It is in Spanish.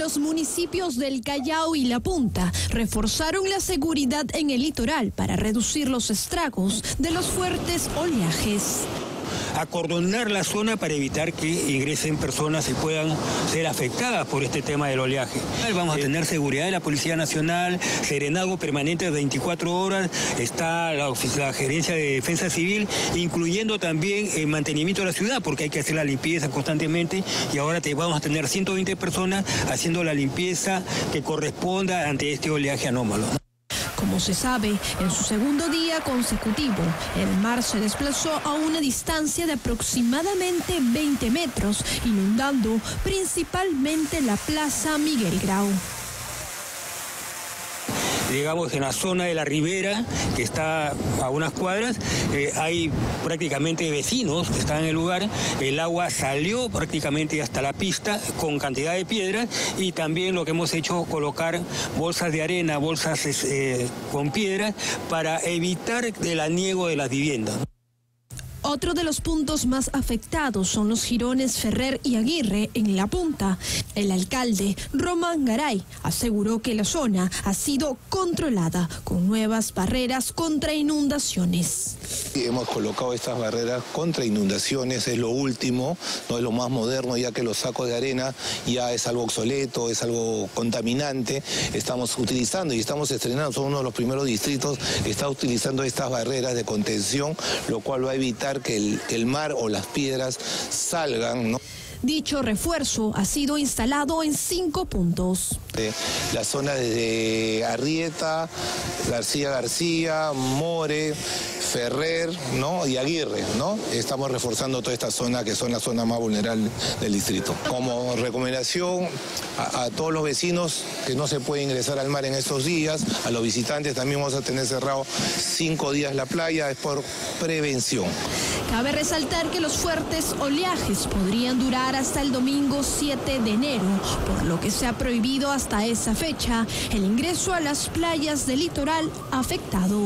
Los municipios del Callao y La Punta reforzaron la seguridad en el litoral para reducir los estragos de los fuertes oleajes acordonar la zona para evitar que ingresen personas y puedan ser afectadas por este tema del oleaje. Vamos a tener seguridad de la Policía Nacional, serenado permanente de 24 horas, está la, la Gerencia de Defensa Civil, incluyendo también el mantenimiento de la ciudad, porque hay que hacer la limpieza constantemente y ahora te, vamos a tener 120 personas haciendo la limpieza que corresponda ante este oleaje anómalo. Como se sabe, en su segundo día consecutivo, el mar se desplazó a una distancia de aproximadamente 20 metros, inundando principalmente la Plaza Miguel Grau digamos, en la zona de la ribera, que está a unas cuadras, eh, hay prácticamente vecinos que están en el lugar. El agua salió prácticamente hasta la pista con cantidad de piedras y también lo que hemos hecho, colocar bolsas de arena, bolsas eh, con piedras para evitar el aniego de las viviendas. Otro de los puntos más afectados son los jirones Ferrer y Aguirre en La Punta. El alcalde Román Garay aseguró que la zona ha sido controlada con nuevas barreras contra inundaciones. Hemos colocado estas barreras contra inundaciones, es lo último, no es lo más moderno, ya que los sacos de arena ya es algo obsoleto, es algo contaminante. Estamos utilizando y estamos estrenando, somos uno de los primeros distritos que está utilizando estas barreras de contención, lo cual va a evitar que el, mar o las piedras salgan. Dicho refuerzo ha sido instalado en cinco puntos. La zona desde Arrieta, García García, More, Ferrer ¿no? y Aguirre. ¿no? Estamos reforzando toda esta zona que son las zonas más vulnerables del distrito. Como recomendación a, a, todos los vecinos que no se puede ingresar al mar en estos días, a los visitantes también vamos a tener cerrado cinco días la playa, es por prevención. Cabe resaltar que los fuertes oleajes podrían durar hasta el domingo 7 de enero, por lo que se ha prohibido hasta esa fecha el ingreso a las playas del litoral afectado.